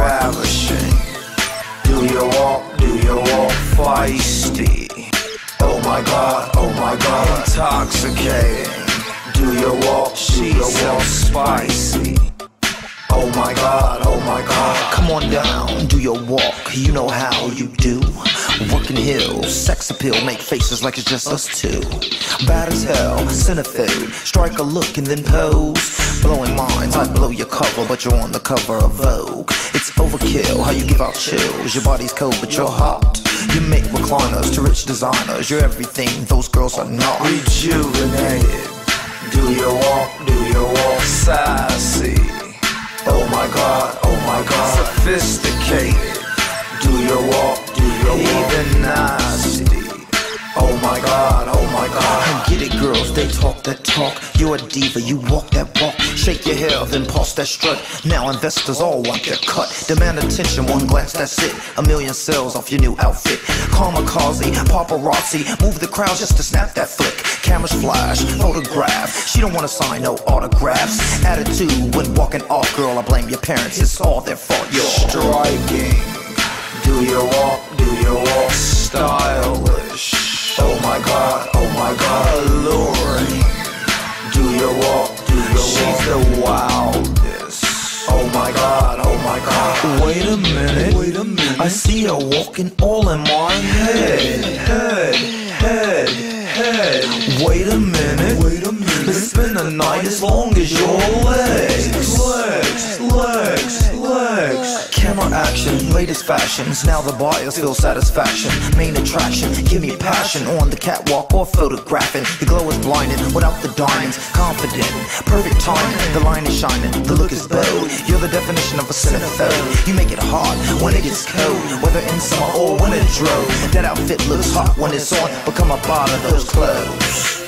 ravishing. Do your walk, do your walk feisty. Oh my god, oh my god, intoxicating. Do your walk, she's so spicy. Oh my god, oh my god. Come on down, do your walk, you know how you do. Working hills, sex appeal, make faces like it's just us two. Bad as hell, centipede, strike a look and then pose. Blowing minds, I blow your cover, but you're on the cover of Vogue. It's overkill, how you give out chills. Your body's cold, but you're hot. You make recliners to rich designers. You're everything those girls are not. Rejuvenated. Do your walk, do your walk sassy. Oh my god, oh my god, sophisticated. Do your walk, do your walk even nasty. Oh my god, oh Oh my god. I get it, girls, they talk that talk. You're a diva, you walk that walk. Shake your hair, then pulse that strut. Now investors all want their cut. Demand attention, one glance, that's it. A million sales off your new outfit. Kamikaze, paparazzi, move the crowd just to snap that flick. Cameras flash, photograph. She don't wanna sign no autographs. Attitude when walking off, girl, I blame your parents. It's all their fault. You're striking. Do your walk, do your walk stylish. Oh my god, oh my. Do your walk, do your walk. She's the wildest. Oh my god, oh my god. Wait a minute, Wait a minute. I see her walking all in my head. Head, head, head. Wait a minute, Wait a minute. let's spend the night as long as your. Legs, latest fashions. Now the buyers feel satisfaction. Main attraction, give me passion on the catwalk or photographing. The glow is blinding without the diamonds. Confident, perfect timing. The line is shining, the look is bold. You're the definition of a centerfold. You make it hot when it gets cold, whether in summer or when winter drove. That outfit looks hot when it's on. Become a part of those clothes.